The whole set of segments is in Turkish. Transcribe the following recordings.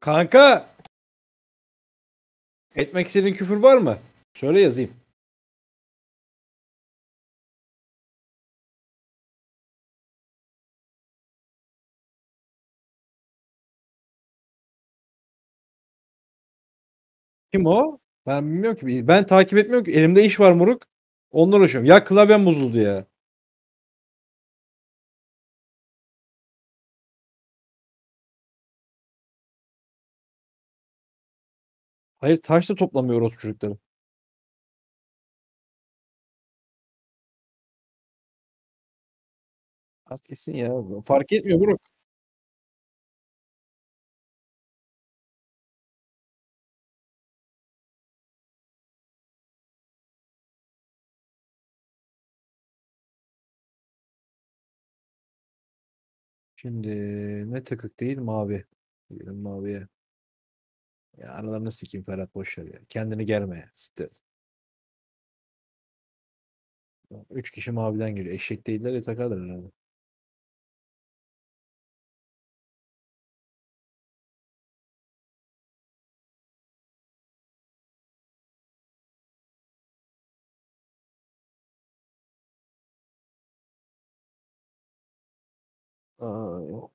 Kanka! Etmek istediğin küfür var mı? Söyle yazayım. Kim o? Ben bilmiyorum ki. Ben takip etmiyorum ki. Elimde iş var moruk. Onunla uğraşıyorum. Ya klavyem bozuldu ya. Hayır taş da toplamıyor orospu çocukları. Az kesin ya. Fark etmiyor moruk. Şimdi ne tıkık değil mavi. Diyelim maviye. Ya aralarını sikeyim Ferhat boş ya. Kendini germe. Siktir. Üç kişi maviden geliyor. Eşek değiller ya takarlar herhalde. 呃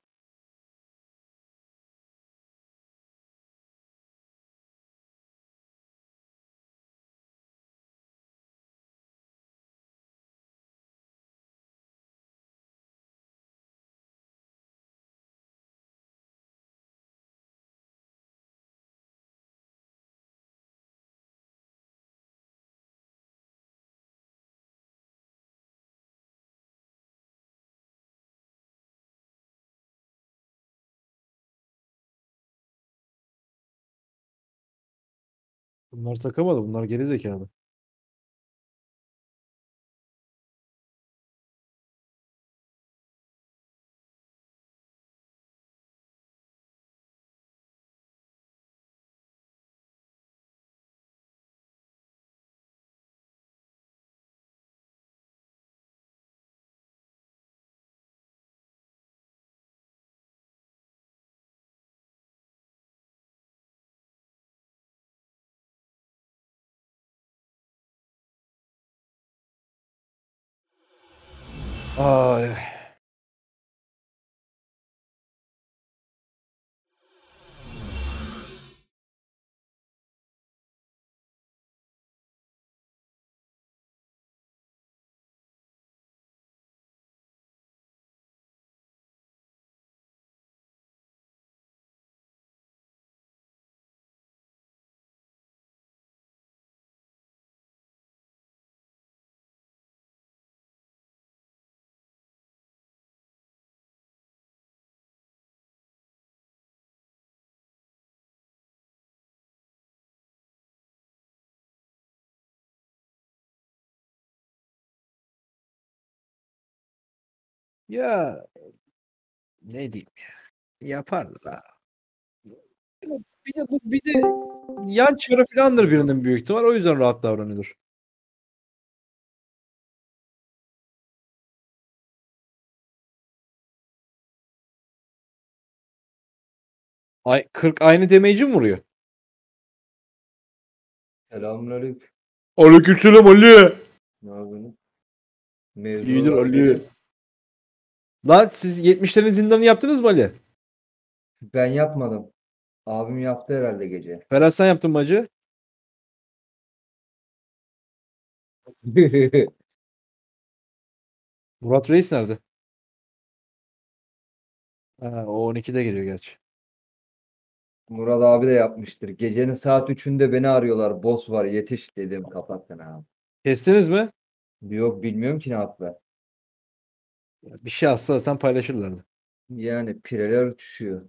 Bunlar takamadı. Bunlar geri zekalı. Ay. Ya ne diyeyim ya. Yaparlar ha. Bir de bu bir de yan çarı filandır birinin büyük ihtimal. O yüzden rahat davranıyordur. Ay 40 aynı damage'i mi vuruyor? Selamünaleyküm. Aleykümselam Ali. Ne yapıyorsun? Mevzu İyidir olarak Ali. Lan siz 70'lerin zindanını yaptınız mı Ali? Ben yapmadım. Abim yaptı herhalde gece. Ferhat sen yaptın mı hacı? Murat Reis nerede? Ha, o 12'de geliyor gerçi. Murat abi de yapmıştır. Gecenin saat 3'ünde beni arıyorlar. Boss var yetiş dedim. Kapattın abi. Kestiniz mi? Yok bilmiyorum ki ne yaptılar. Bir şey atsa zaten paylaşırlardı. Yani pireler uçuşuyor.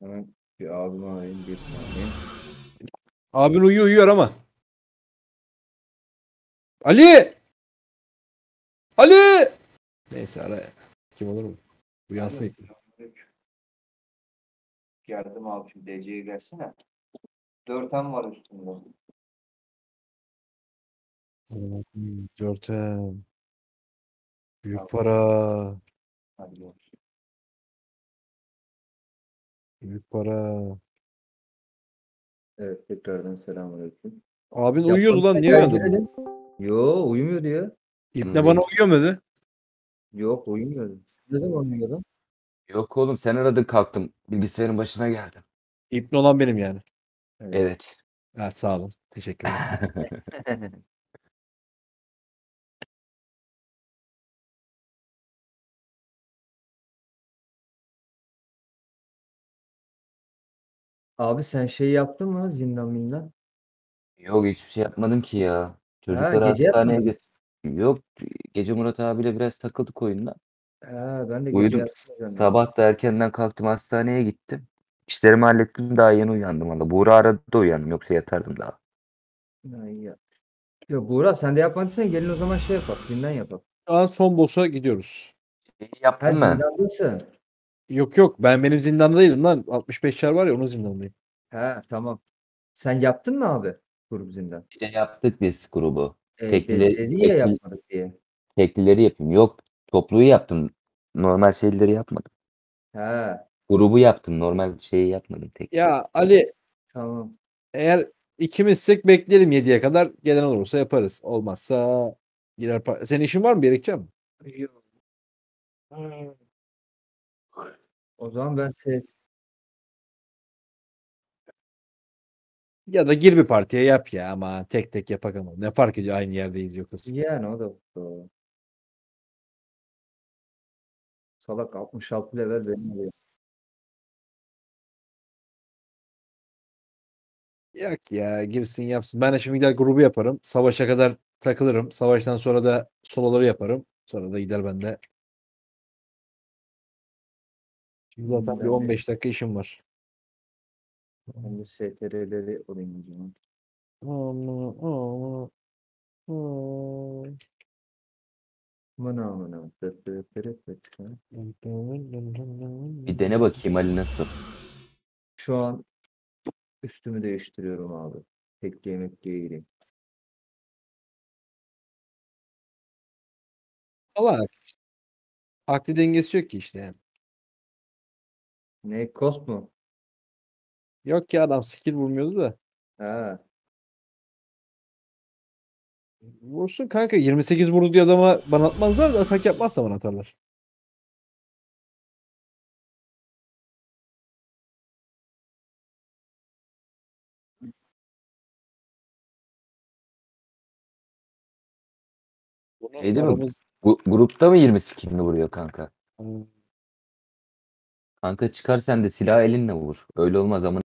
Hemen Bir abimi arayayım bir saniye. Abin uyuyor uyuyor ama. Ali! Ali! Neyse ara. Kim olur mu? Uyansın ilk. Geldim abi şu DC'ye gelsene. Dörtem var üstünde. Hmm, Görkem. Büyük Tamam. para. Hadi görüşürüz. Büyük para. Evet tekrardan selamünaleyküm. Abin uyuyordu lan niye uyandın? Yo uyumuyordu ya. İbne bana uyuyor mu dedi? Yok uyumuyordu. Ne zaman uyuyordu? Yok oğlum sen aradın kalktım. Bilgisayarın başına geldim. İbne olan benim yani. Evet. Ha, sağ olun. Teşekkür Abi sen şey yaptın mı zindan mindan? Yok hiçbir şey yapmadım ki ya. Çocukları gece hastaneye götürdüm. Yok gece Murat abiyle biraz takıldık oyunda. Ha ben de gece Uyudum. yaptım zannettim. Sabah da erkenden kalktım hastaneye gittim. İşlerimi hallettim daha yeni uyandım valla. Buğra aradı da uyandım yoksa yatardım daha. Ha, iyi ya. Yok Buğra sen de yapmadıysan gelin o zaman şey yapalım. Zindan yapalım. Şu an son boss'a gidiyoruz. Şeyi Ha yaptım ben. zindandasın. Yok yok ben benim zindanda değilim lan. 65 çar var ya onun zindandayım. Ha tamam. Sen yaptın mı abi grup zindan? İşte yaptık biz grubu. Ee, de- Tekli- dedi ya tekli- yapmadık diye. Teklileri yapayım. Yok topluyu yaptım. Normal şeyleri yapmadım. Ha Grubu yaptım. Normal şeyi yapmadım. Tek. Ya Ali tamam. eğer ikimizsek bekleyelim 7'ye kadar. Gelen olursa yaparız. Olmazsa gider. par- Senin işin var mı? Bir yere gidecek misin? O zaman ben se Ya da gir bir partiye yap ya ama tek tek yapak ama. Ne fark ediyor aynı yerdeyiz yokuz. yani o da doğru. Salak 66 level benim oluyor. Yok ya girsin yapsın. Ben de şimdi gider grubu yaparım. Savaşa kadar takılırım. Savaştan sonra da soloları yaparım. Sonra da gider bende. Şimdi zaten bir Ben de- 15 dakika işim var. Ben de STR'leri olayım o zaman. Ama, ama, ama. Mana mana. Bir dene bakayım Ali nasıl. Şu an üstümü değiştiriyorum abi. Tekli yemekliğe gireyim. Salak. Akli dengesi yok ki işte. Ne kost mu? Yok ya adam skill vurmuyordu da. Ha. Vursun kanka 28 vurdu diye adama bana atmazlar da atak yapmazsa bana atarlar. Şey değil mi? aramız- Gu- grupta mı 20 skinli vuruyor kanka? Hmm. Kanka çıkar sen de silah elinle vur. Öyle olmaz ama